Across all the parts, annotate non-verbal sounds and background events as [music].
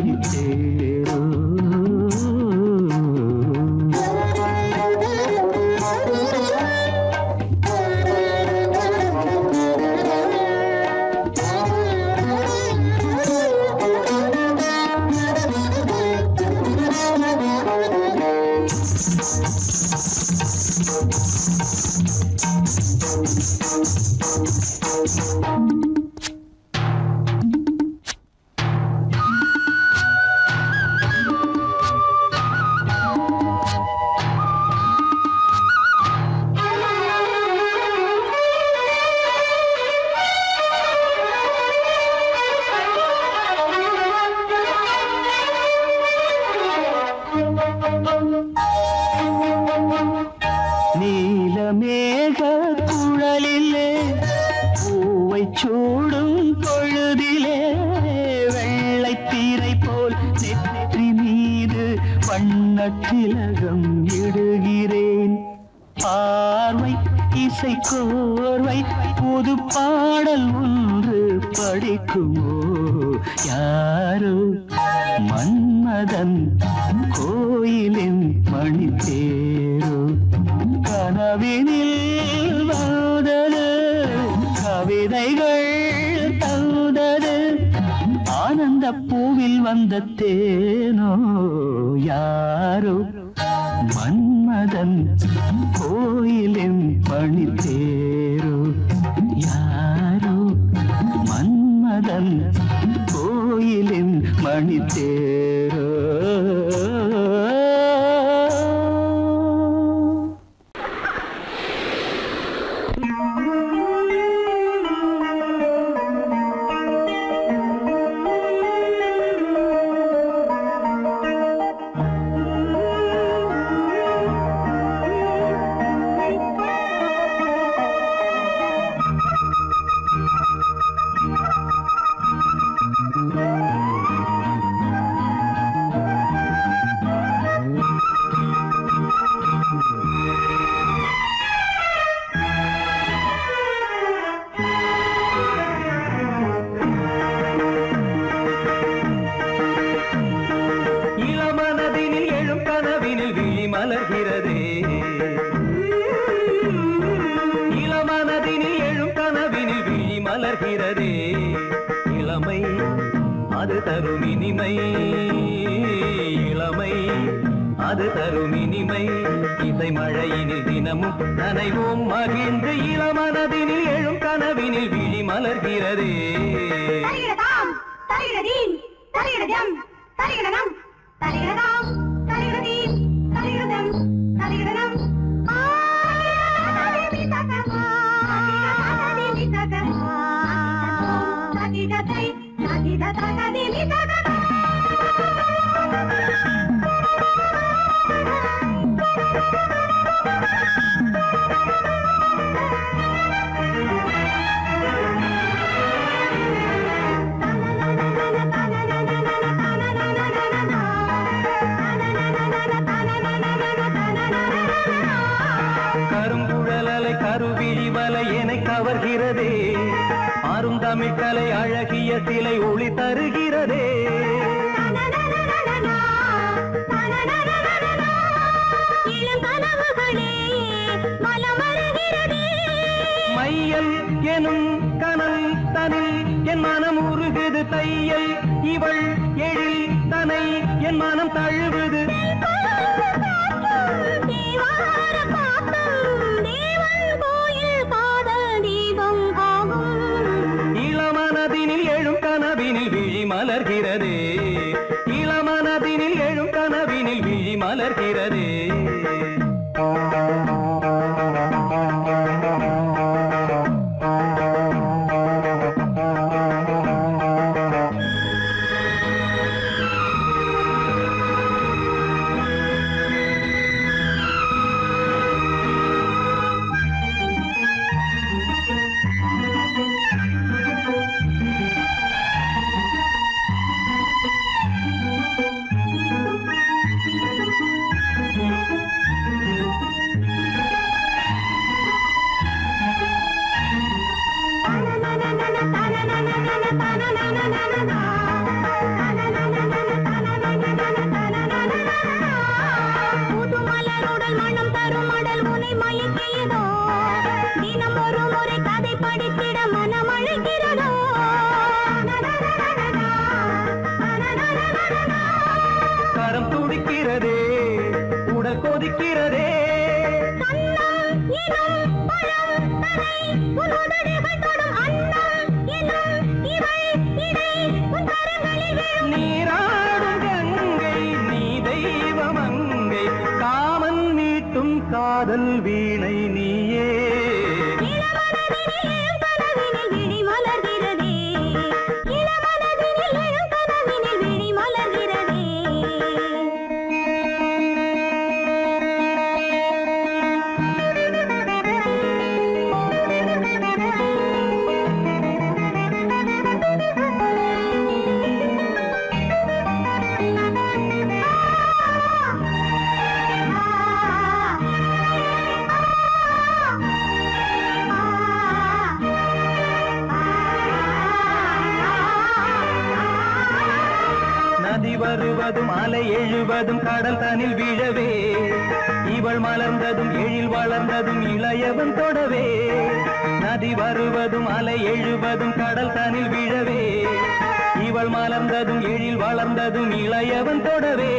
நினைத்தே மலர்கிறதே இளமை அது தரும் இனிமை. இளமை அது தரும் இனிமை. இசை மழையினில் தினமும் நனைவோம். மகிழ்ந்து இளமனதினில் எழும் கனவினில் விழி மலர்கிறதே. தலிகிடதாம் தலிகிடதீம் தலிகிடதம் பெரிய சிலை ஒளி தருகிறதே. மையல் எனும் கனல் தனில் என் மனம் உருகுது தையல் இவள் எழில் தனை என் மனம் தழுவுது. விழும். நீராடும் கங்கை நீ தெய்வமங்கை காமன் மீட்டும் காதல் வீணை வருவதும் அலை எழுவதும் கடல் தனில் விழவே. இவள் மலர்ந்ததும் எழில் வளர்ந்ததும் இளையவன் தொடவே.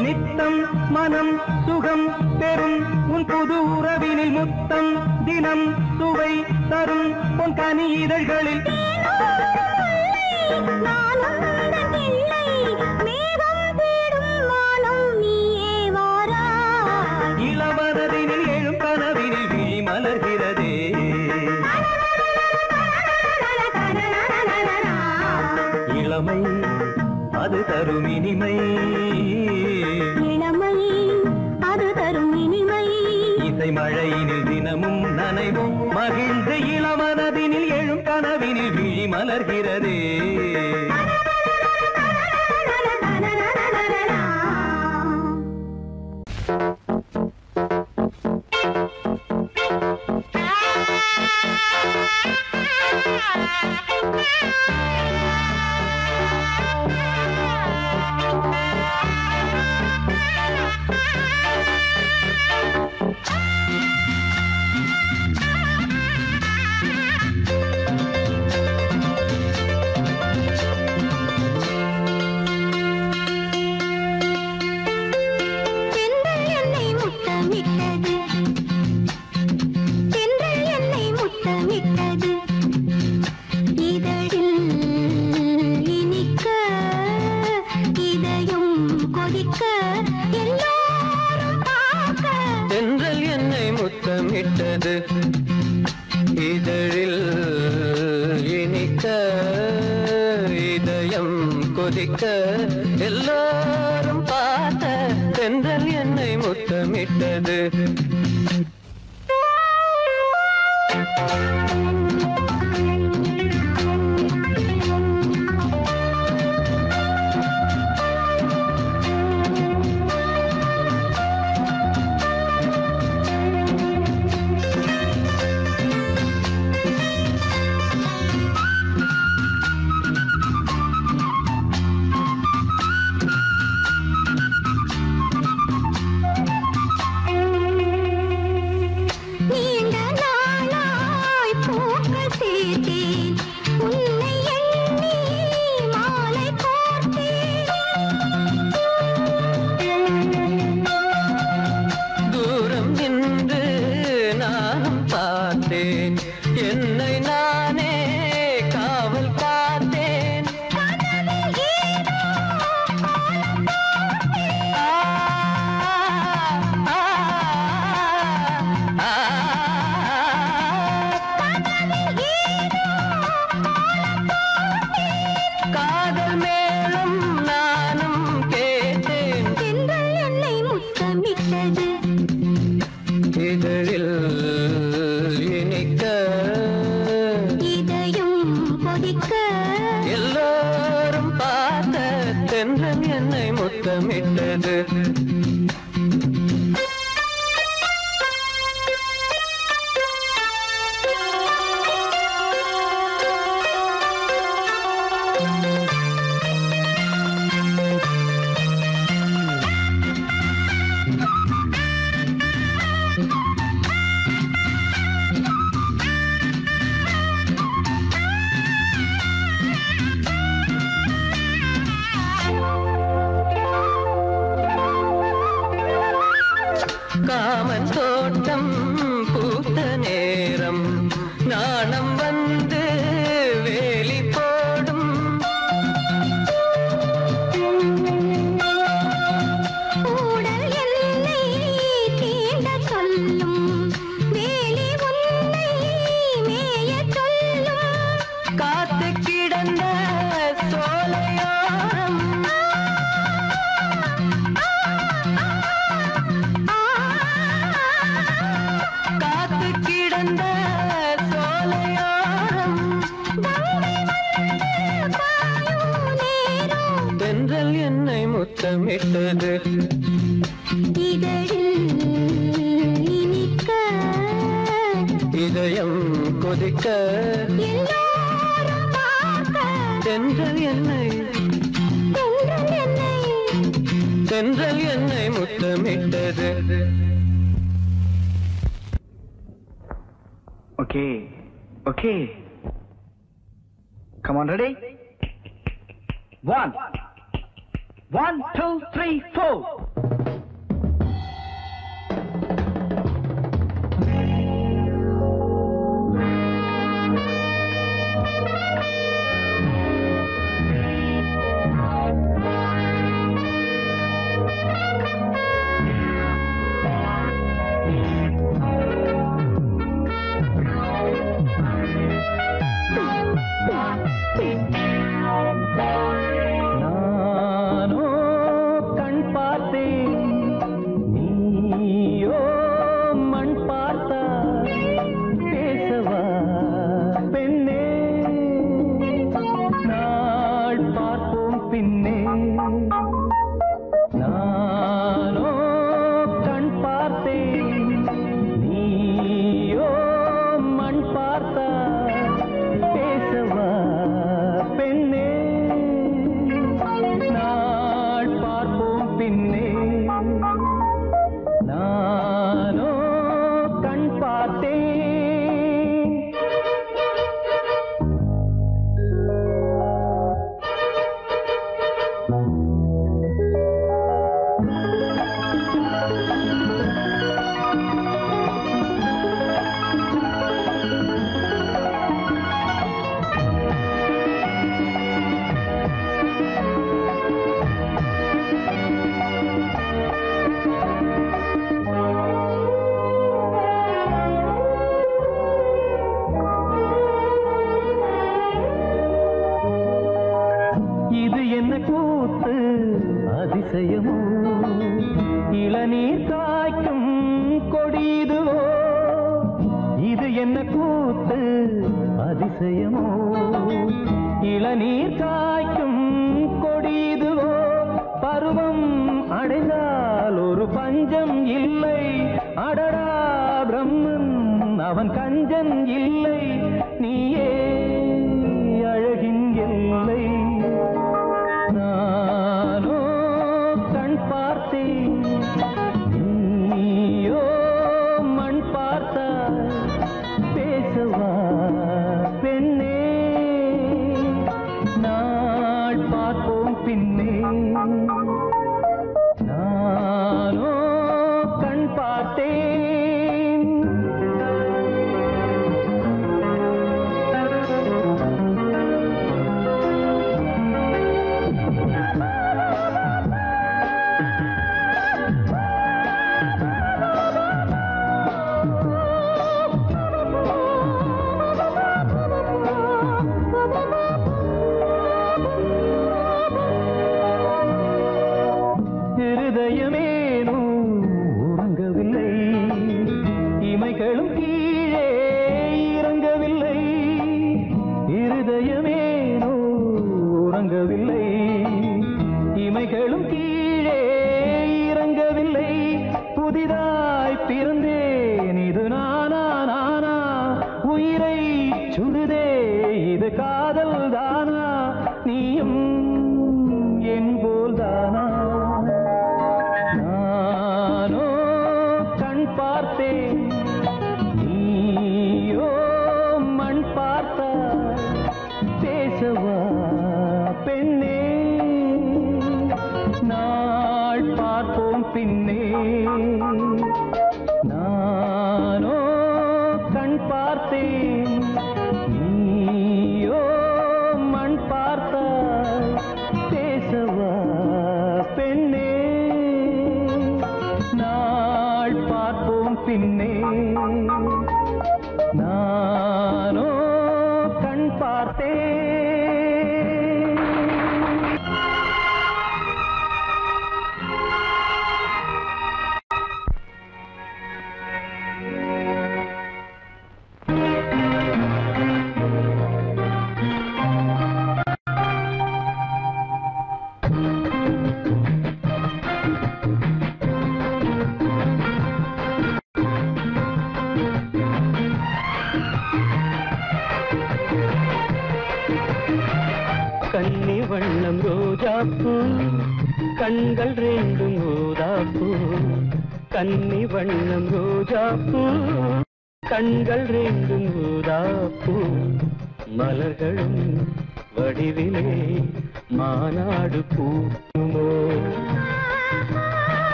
நித்தம் மனம் சுகம் பெறும் உன் புது உறவினில் முத்தம் தினம் சுவை தரும் உன் கனி இதழ்களில் தரும் இனிமை. இளமை அது தரும் இனிமை. இசை மழையினில் தினமும் நனைவும் மகிழ்ந்து இளமனதினில் எழும் கனவினில் விழி மலர்கிறதே. நேரம் நாணம் வந்து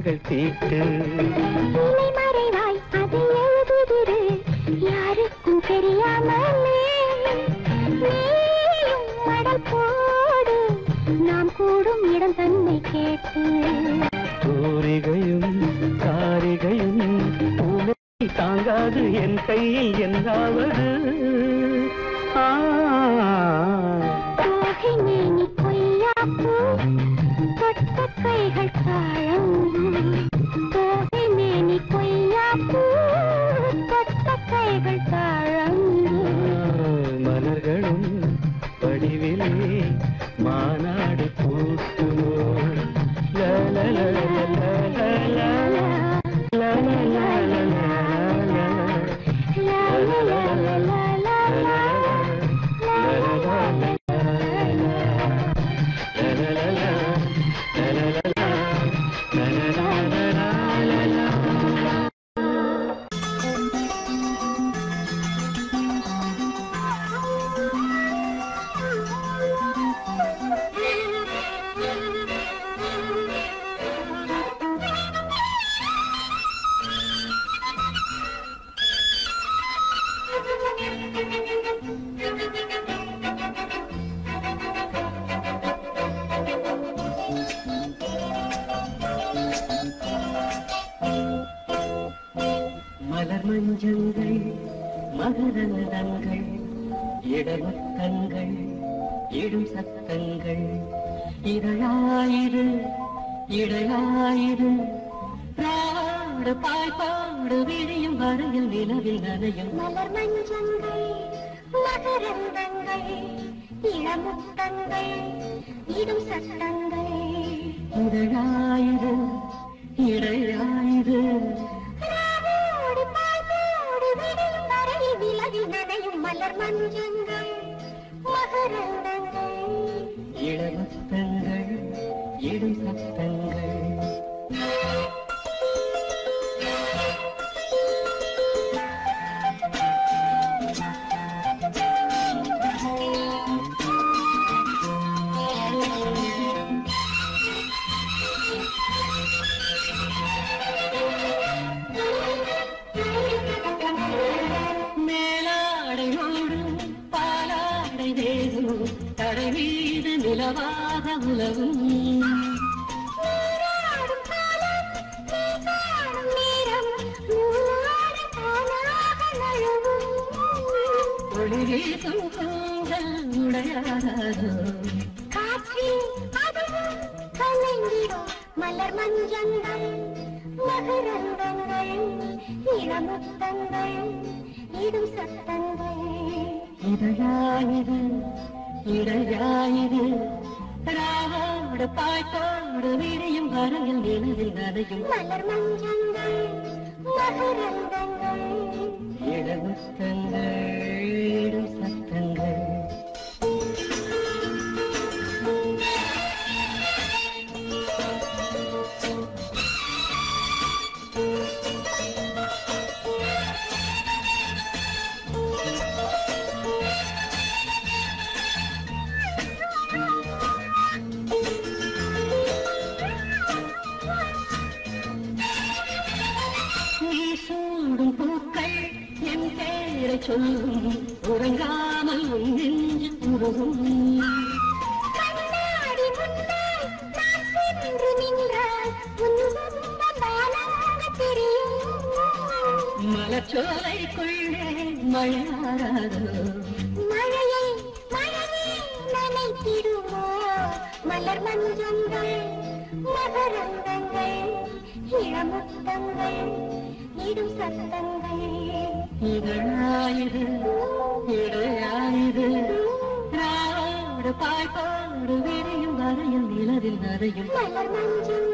எங்கள் தீட்டு. சத்தங்கள் இளமுத்தங்கள் இடும் சத்தங்கள். இதழாயிரு இடையாயிரு விலகி நனையும் மலர் மஞ்சங்கள். மகரங்கள் மகரந்தங்கள் மகரந்தங்கள் இளமுத்தங்கள் இடும் சத்தங்கள். இதழாயிரு இடையாயிரு. ராவோடு பாட்டோடு விடியும் வரங்கள் நிலவில் நனையும். மலர் மஞ்சங்கள் மகரந்தங்கள். இளமுத்தங்கள் இடும் சத்தங்கள். மலச்சோலை கொள்ள மழையாராதோ மழையை மழையை நனைத்திடுமோ மலர் மஞ்சங்கள் மகரந்தங்கள் இளமுத்தங்கள் இடும் சத்தங்கள் இதழாயுது இடையாயுது பாட பாட்டோடு விரையும் வரையும் நிலவில் நரையும் மலர் மஞ்சள்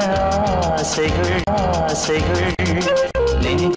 ஆசைகள் ஆசைகள் நெஞ்சில்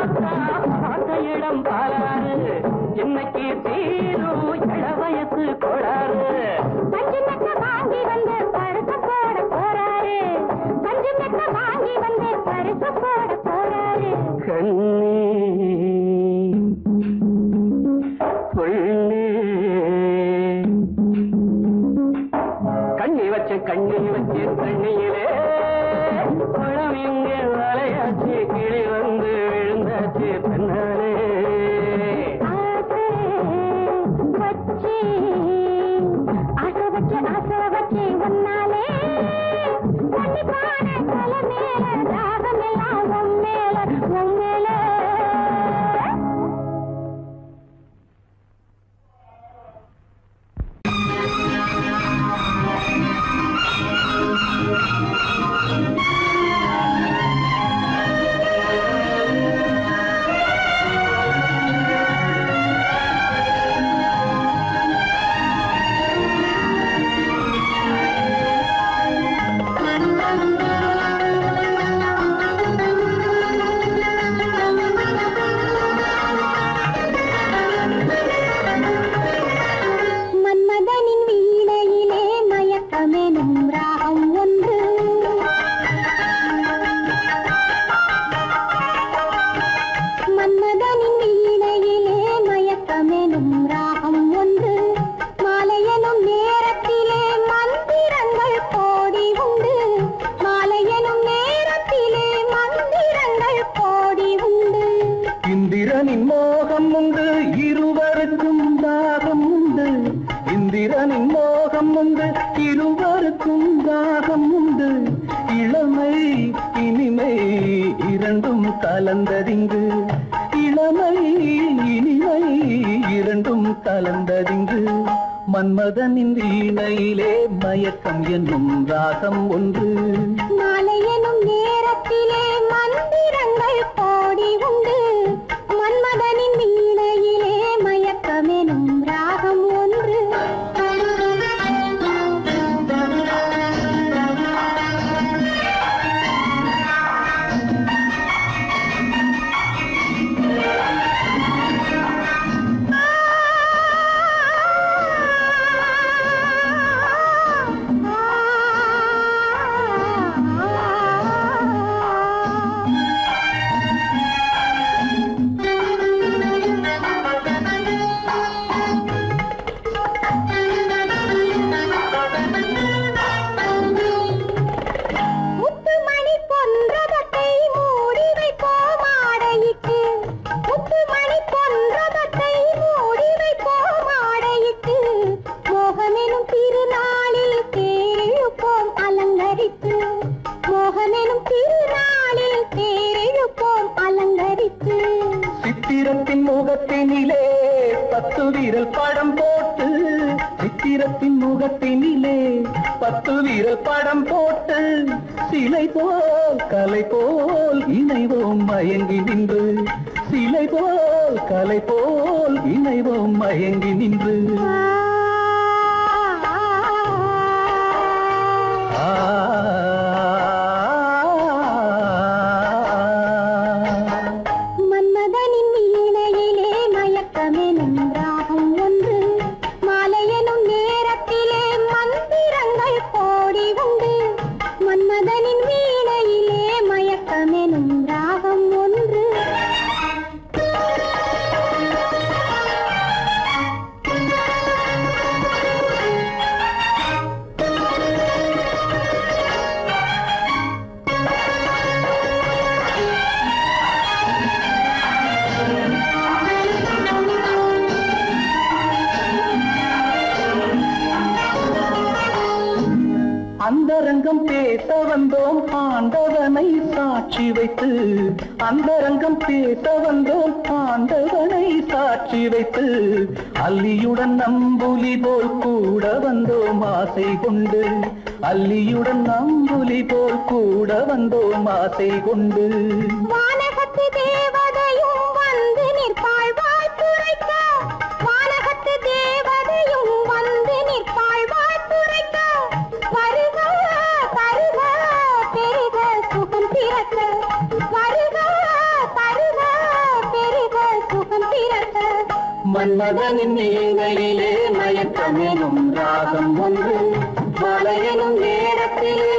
Ha ha ha! கலந்ததின்று மன்மதனின் வீணையிலே மயக்கம் என்னும் ராகம் ஒன்று. மாலை எனும் நேரத்திலே மந்திரங்கள் போடி உண்டு. மன்மதனின் படம் போட்டு சிலை போல் கலை போல் இணைவோம் மயங்கி நின்று. சிலை போல் கலை போல் இணைவோம் மயங்கி நின்று. ஆசை கொண்டு வானகத்து தேவதையும் வந்து நிற்பாள் வாழ்த்துரைக்க வானகத்து தேவதையும் வந்து நிற்பாள் வாழ்த்துரைக்க வருக தருக பெருக சுகம் பிறக்க. வருக தருக பெருக சுகம் பிறக்க. மன்மதனின் மேலையிலே மயக்கமெனும் ராகம் ஒன்று. மலையனும் நேரத்திலே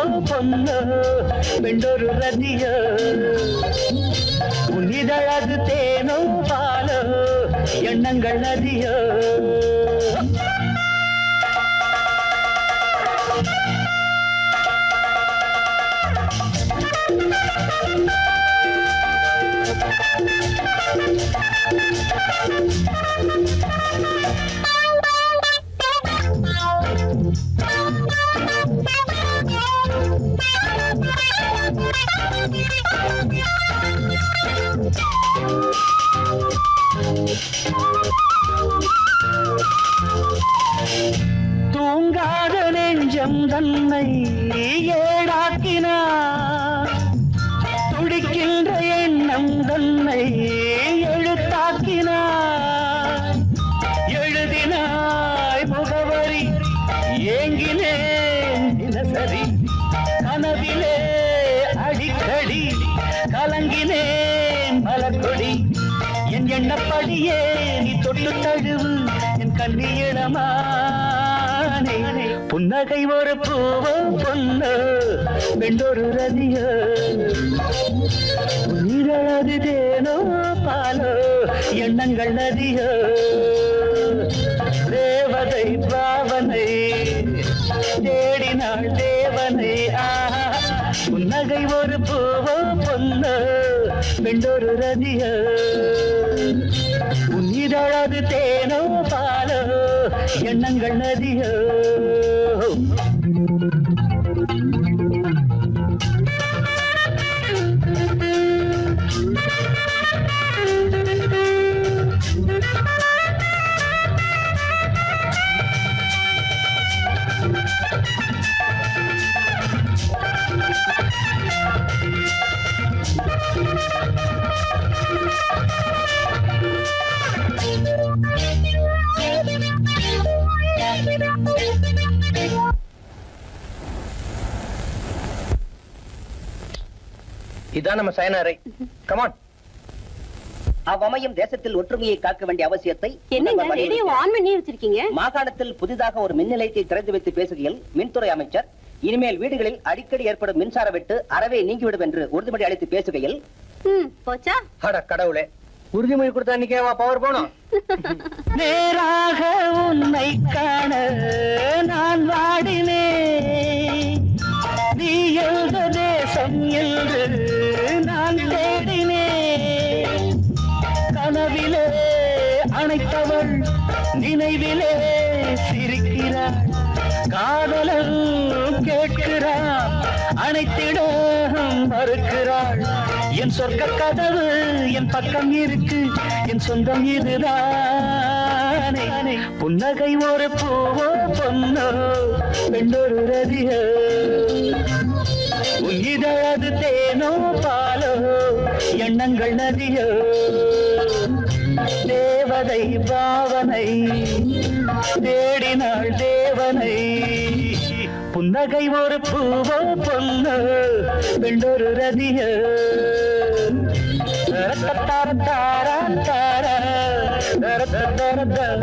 பூவோ பொன்னோ பெண்டொரு ரதியோ உன்னிதழது தேனோ பாலோ எண்ணங்கள் நதியோ தூங்காத தன்னை நகை ஒரு பூவம் பொண்ணு வெண்டொரு ரதிய. உயிரது தேனோ பாலோ எண்ணங்கள் நதிய. தேவதை பாவனை தேடினாள் தேவனை. ஆஹா புன்னகை ஒரு பூவோ பொண்ணு வெண்டொரு ரதிய. உன்னிதழது தேனோ பாலோ எண்ணங்கள் நதியோ. இதான் நம்ம சயனாரை. கமான் அவ்வமயம் தேசத்தில் ஒற்றுமையை காக்க வேண்டிய அவசியத்தை மாகாணத்தில் புதிதாக ஒரு மின் நிலையத்தை திறந்து வைத்து பேசுகையில் மின்துறை அமைச்சர் இனிமேல் வீடுகளில் அடிக்கடி ஏற்படும் மின்சார வெட்டு அறவே நீங்கிவிடும் என்று உறுதிமொழி அளித்து பேசுகையில் ம் போச்சா? அட கடவுளே உறுதிமொழி கொடுத்தா இன்னைக்கேவா பவர் போனோம்? [laughs] நேராக உன்னை காண நான் வாடினேன். நீ எழுத தேசம் என்று நினைவிலே சிரிக்கிறாள் காதலன் கேட்கிறான் அனைத்திட மறுக்கிறாள் என் சொர்க்க கதவு என் பக்கம் இருக்கு. என் சொந்தம் இதுதானே. புன்னகை ஒரு பூவோ பொன்னோ பெண்ணொரு ரதியோ. உயிரது தேனோ பாலோ எண்ணங்கள் நதியோ. தேவதை பாவனை தேடினாள் தேவனை. புன்னகை ஒரு பூவோ பொண்ணு பெண்டொரு ரதிய. தர தர. தார தார தர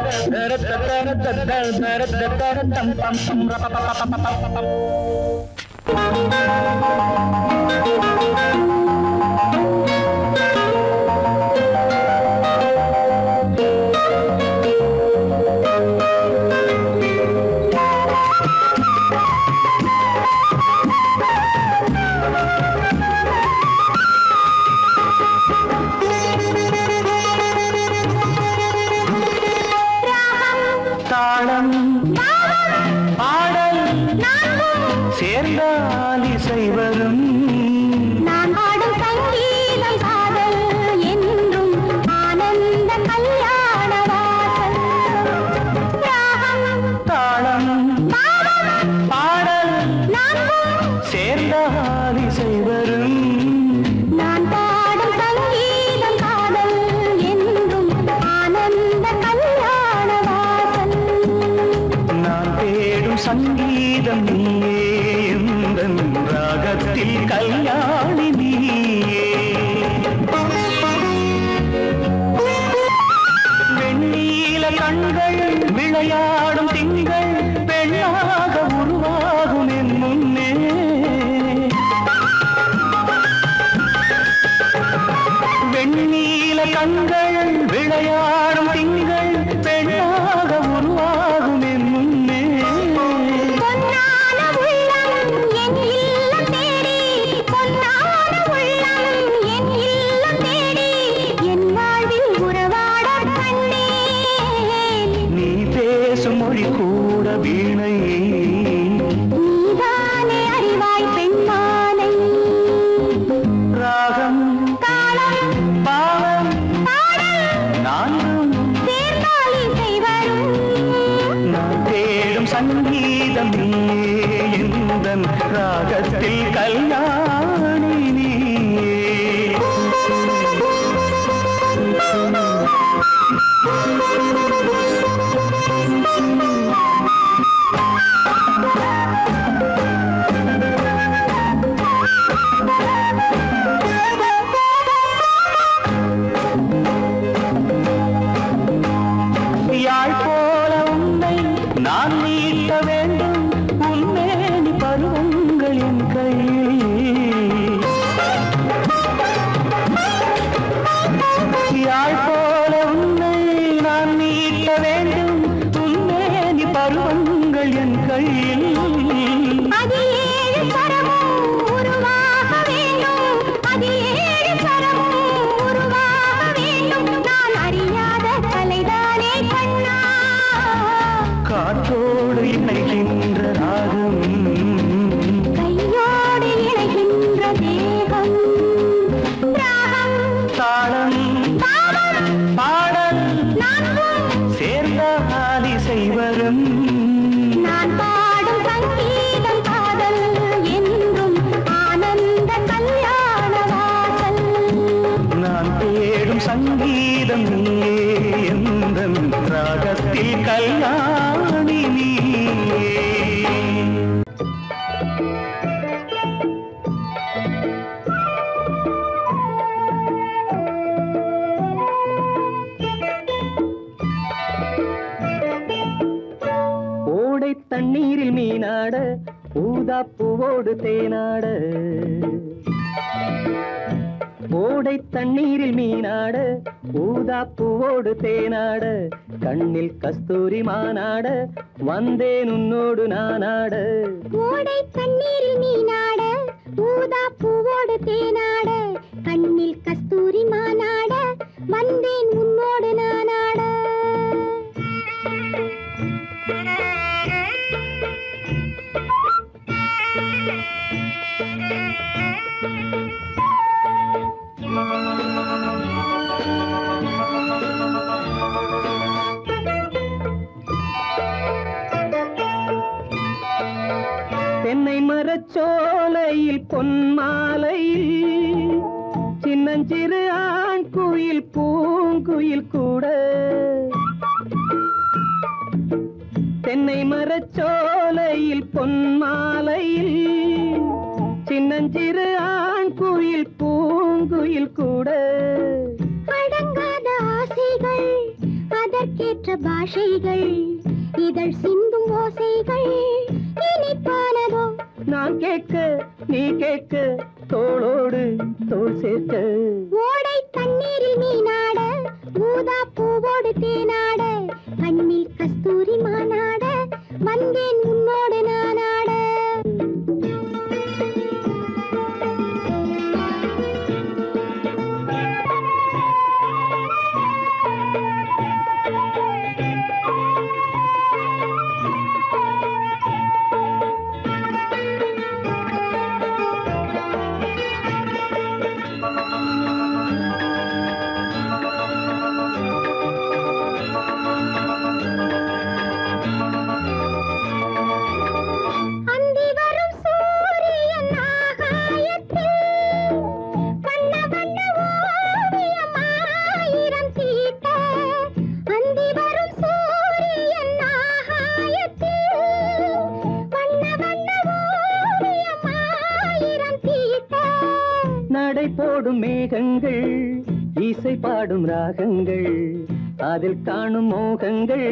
அதில் காணும் மோகங்கள்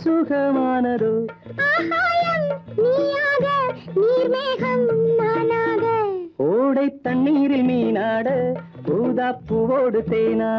சுகமானதோ? ஓடை தண்ணீரில் மீனாட பூதா பூவோடு தேனா?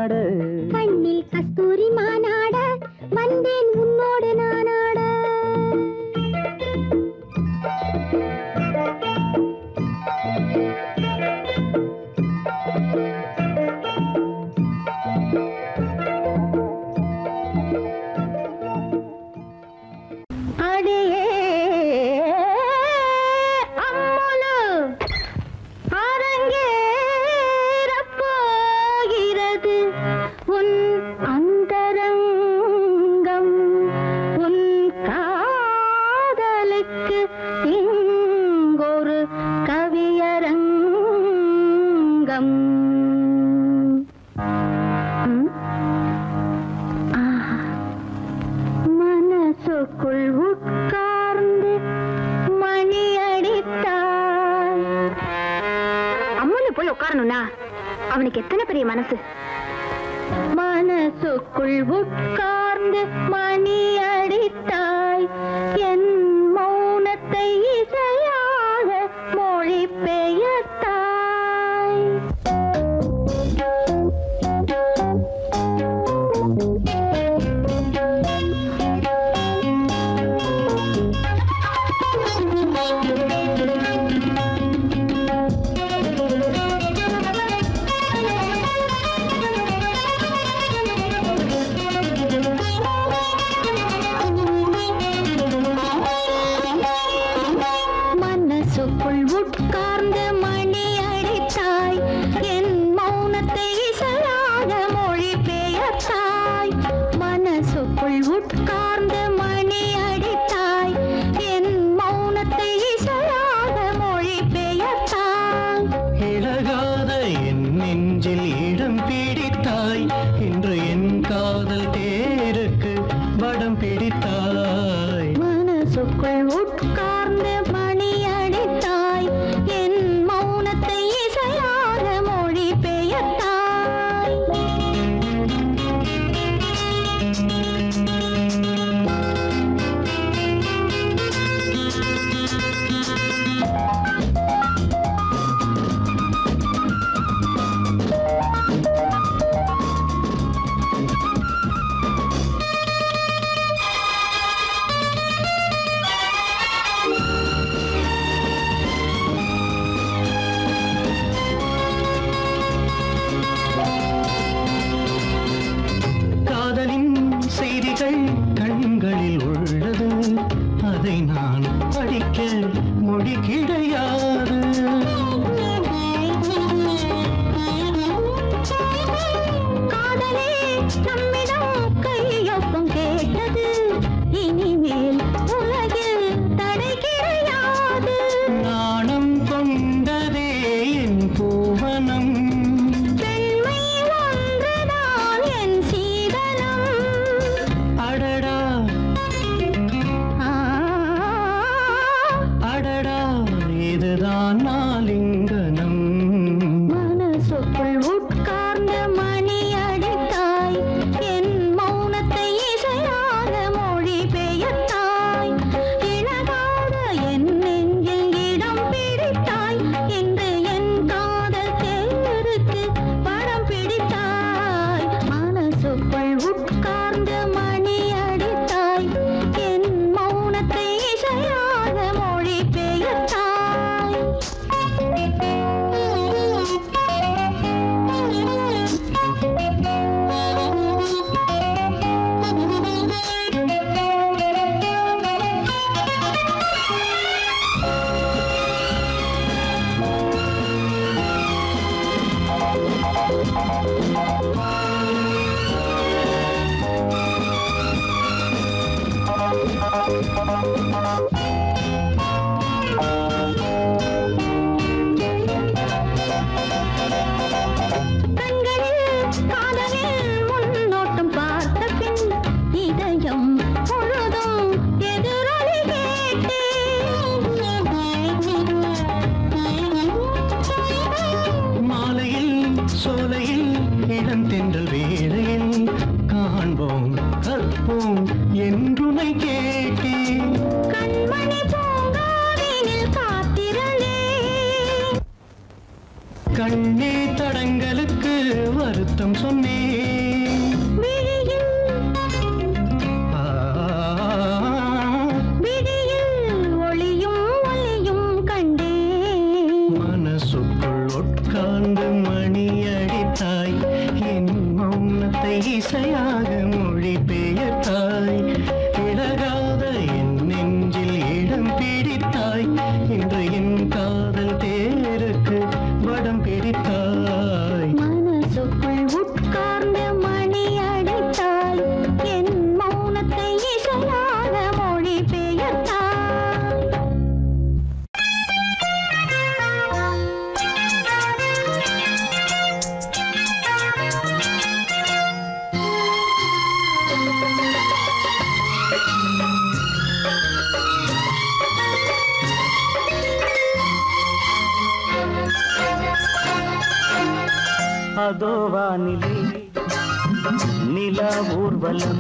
അമ്പലം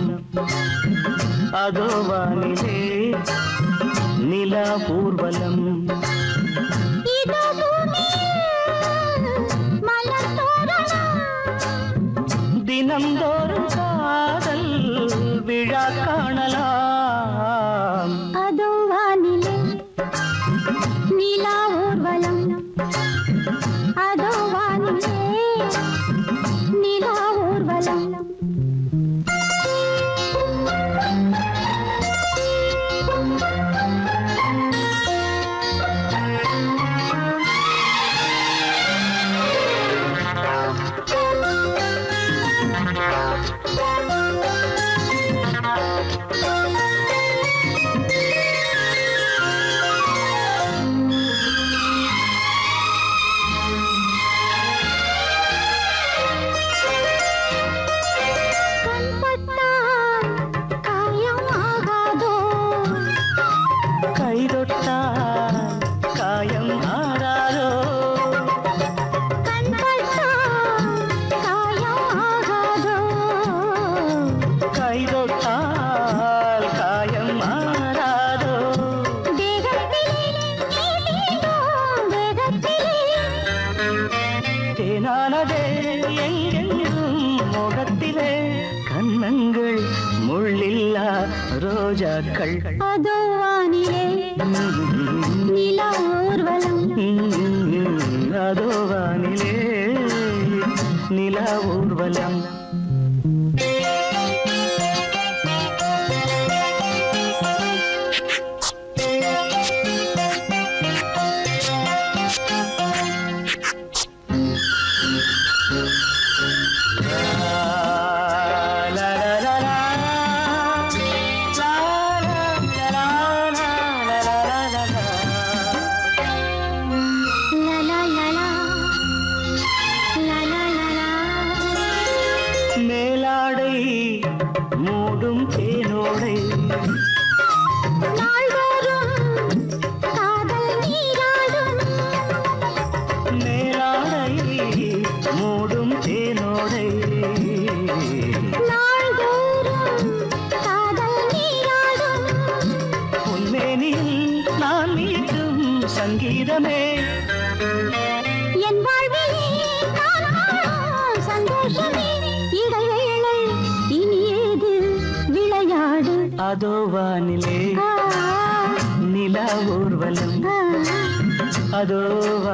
അതോ വാനിലേ നിലാപൂർവലം Mm-hmm. மதோவா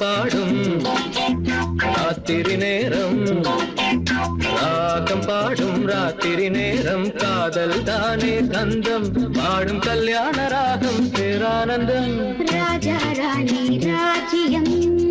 பாடும். ராத்திரி நேரம். ராகம் பாடும். ராத்திரி நேரம். காதல் தானே கந்தம். பாடும் கல்யாண ராகம். பேரானந்தம். ராஜா ராணி ராஜ்யம்.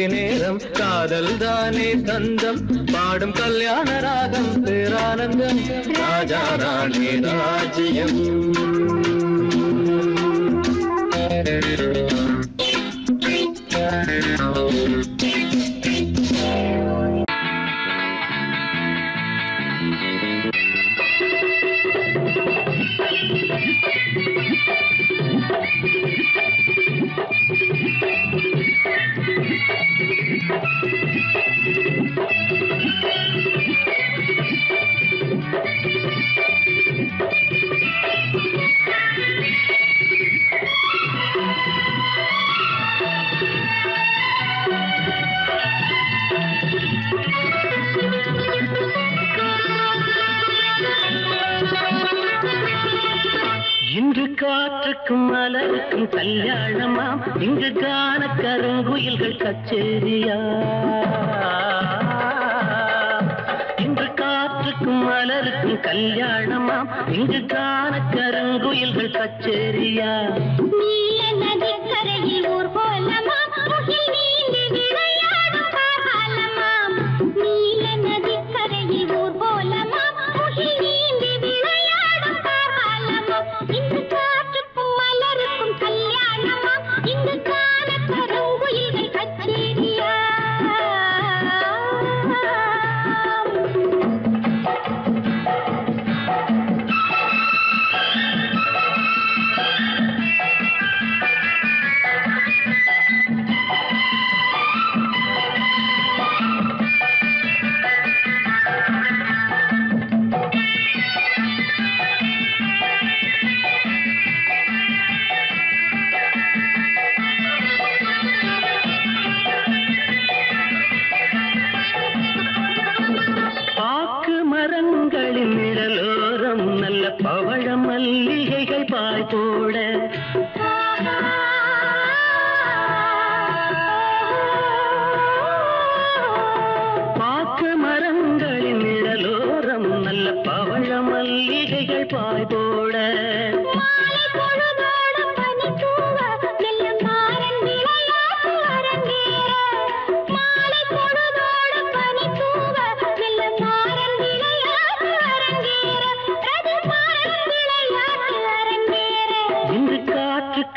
ராத்திரி நேரம் காதல் தானே தந்தம் பாடும் கல்யாண ராகம் பேரானந்தம் ராஜா ராணி ராஜ்யம் Thank you. Thank you. காற்றுக்கும் மலருக்கும் கல்யாணமா? இங்கு காண கருங்குயில்கள் கச்சேரியா? இன்று காற்றுக்கும் மலருக்கும் கல்யாணமா? இங்கு காண கருங்குயில்கள் கச்சேரியா?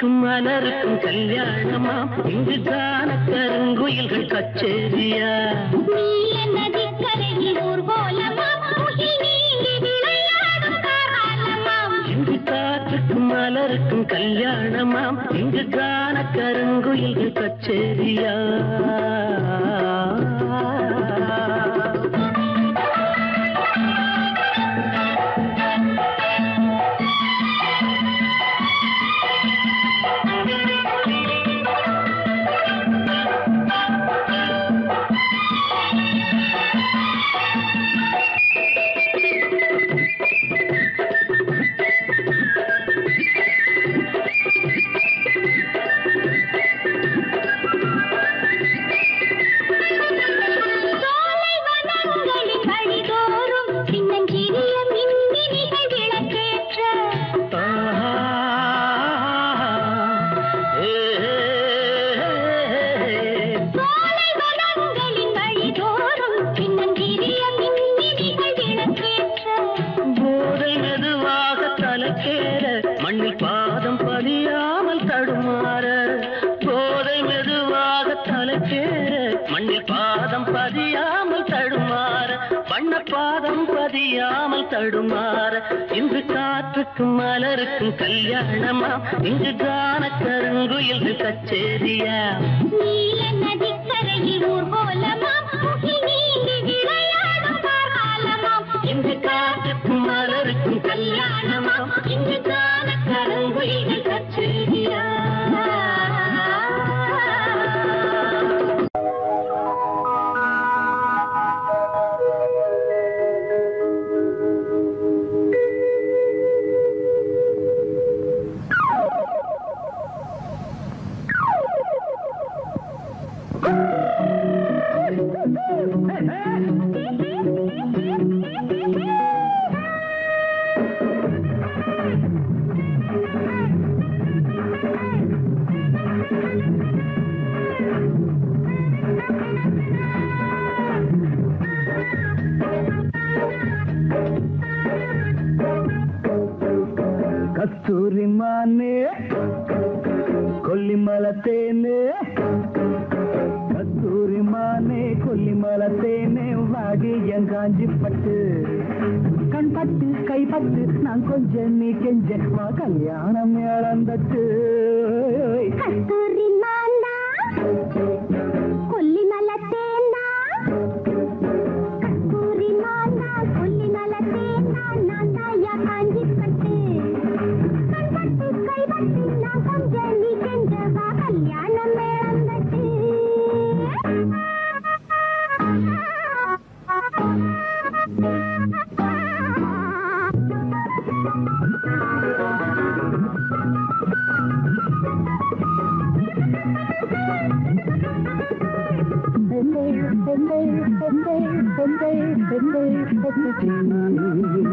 பூக்கும் மலருக்கும் கல்யாணமா? இங்குதான கருங்குயில்கள் கச்சேரியா? இங்கு காற்றுக்கும் மலருக்கும் கல்யாணமாம் இங்கு காண கருங்குயில்கள் கச்சேரியா? கல்யாணமா? இங்கு காண கருங்குயில் கச்சேரியா? நானே கொல்லிமலை தேனே வாடி என் காஞ்சி பட்டு. கண் பட்டு கை பட்டு நான் கொஞ்ச நீ கெஞ்ச கல்யாணம் இறந்தட்டு கத்தூரி மாந்தா and they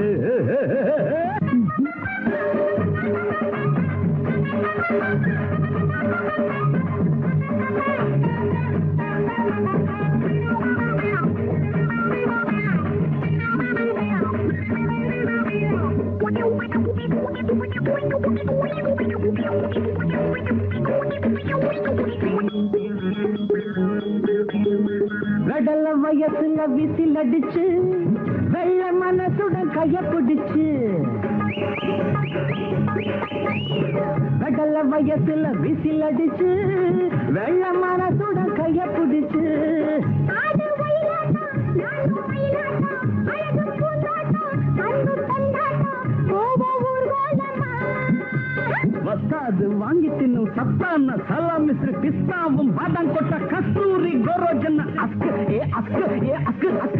பாட்டு கடல வயசுல விசில் அடிச்சு கைய பிடிச்சு வெடல வயசுல விசில் அடிச்சு வெள்ள மனசுடன் கைய பிடிச்சு வசாது வாங்கி தின்னும் சத்தான சலாம் மிஸ்ரு பிஸ்தாவும் பாதாம் கொட்ட கஸ்தூரி கோரோஜன் அஸ்கு ஏ அஸ்கு ஏ அஸ்கு அஸ்கு.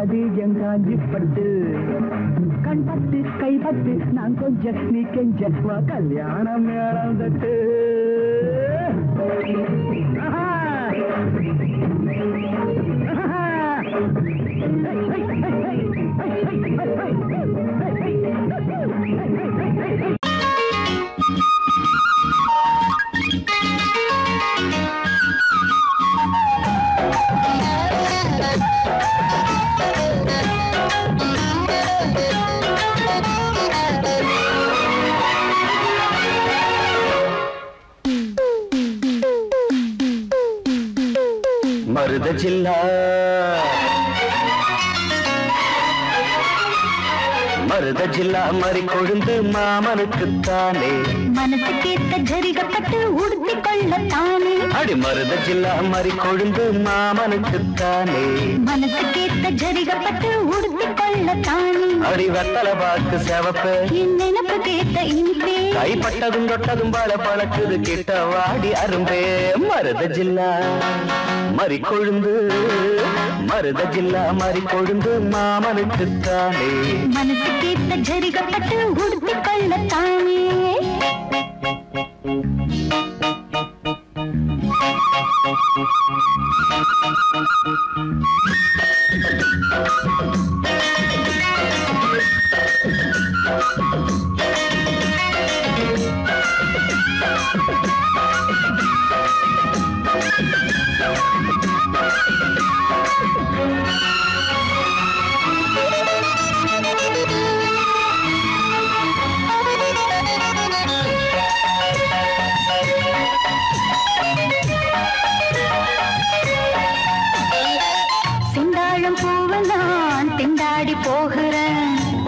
அதிகங்காஞ்சிப்பட்டு கண் பத்து கை பத்து நான் கொஞ்சம் நீ கெஞ்ச கல்யாணம் இறந்துட்டு மறி கொழுந்து மாமனுக்குத்தானே. மனசுக்கேத்த ஜரிகப்பட்டு உடுத்திக் கொள்ளத்தானே. அடி மருத ஜில்லா மறி கொழுந்து மாமனுக்குத்தானே. மனசுக்கேத்த ஜரிகப்பட்டு உடுத்திக் கொள்ளத்தானே. அடி வெத்தல பாக்கு செவப்பு. என் நினப்புக்கேத்த இனிப்பே. கைப்பட்டதும் தொட்டதும் பல பழக்குது கிட்ட வாடி அரும்பே. மருத ஜில்லா மறி கொழுந்து மருத ஜில்லா மாதிரி கொழுந்து மாமனுக்கு தானே மனசு கேட்ட ஜரிகப்பட்டு உடுத்தி கொள்ளத்தானே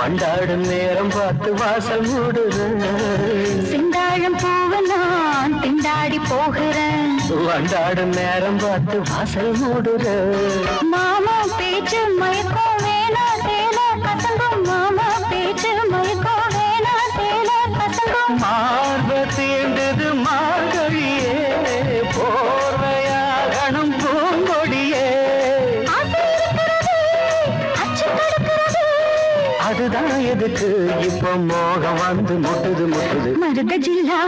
வண்டாடும் நேரம் பார்த்து வாசல் மூடுது. செந்தாழம் பூவை நான் திண்டாடி போகிறேன் வண்டாடும் நேரம் பார்த்து வாசல் மூடுது. எதுக்கு இப்போ மோகம் வந்து முட்டுது முட்டுது. மருத ஜில்லா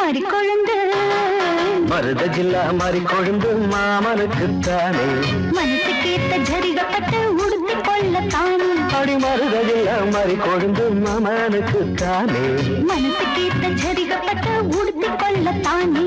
மறி கொழுந்து மருத ஜில்லா மறி கொழுந்து மாமனுக்கு தானே. மனசுக்கேத்த ஜரிகப்பட்டு உடுத்து கொள்ள தானே அடி மருத ஜில்லா மறி கொழுந்து மாமனுக்கு தானே. மனசுக்கேத்த ஜரிகப்பட்டு உடுத்து கொள்ள தானே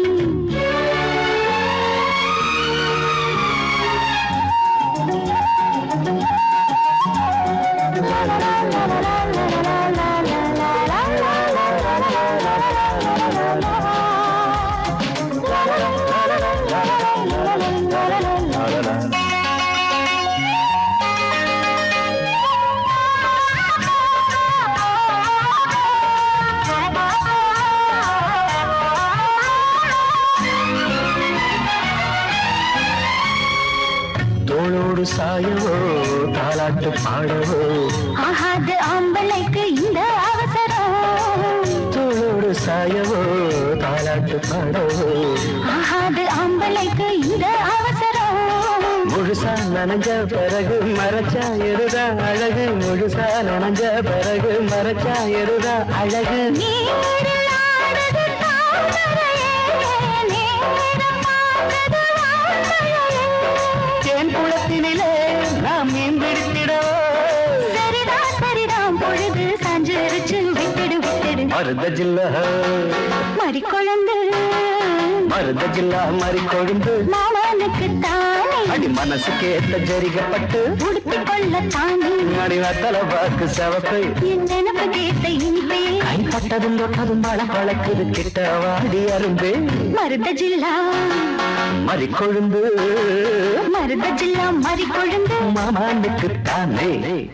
நனைஞ்ச பிறகு மறைச்சா எருதா அழகு? முழுசா நனைஞ்ச பிறகு மறைச்சா எருதா அழகு. தேன் குளத்தினிலே நாம் மீன் பிடித்திடவோ? சரிதான் சரிதான் பொழுது சாஞ்சிருச்சு. விட்டுடு விட்டுடு. மருத ஜில்லா. மறி குழந்து மருத ஜில்லா மறி கொழுந்து மாமனுக்கு தானே அடி மனசு கேட்ட ஜரிகப்பட்டு உடுத்திக் கொள்ள தானே அடி வத்தல பாக்கு சவப்பை. என் நினப்பு கேட்ட இனிப்பே. கைப்பட்டதும் தொட்டதும் பழ பழக்குது கிட்ட வாடி அரும்பே. மருத ஜில்லா. மறி கொழுந்து. மருத ஜில்லா மறி கொழுந்து. மாமானுக்கு தானே.